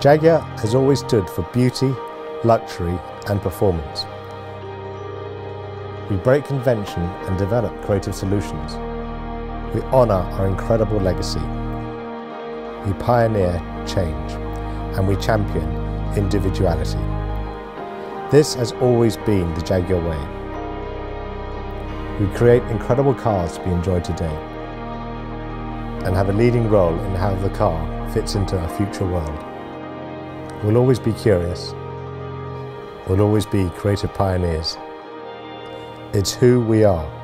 Jaguar has always stood for beauty, luxury and performance. We break convention and develop creative solutions. We honour our incredible legacy. We pioneer change and we champion individuality. This has always been the Jaguar way. We create incredible cars to be enjoyed today and have a leading role in how the car fits into our future world. We'll always be curious. We'll always be creative pioneers. It's who we are.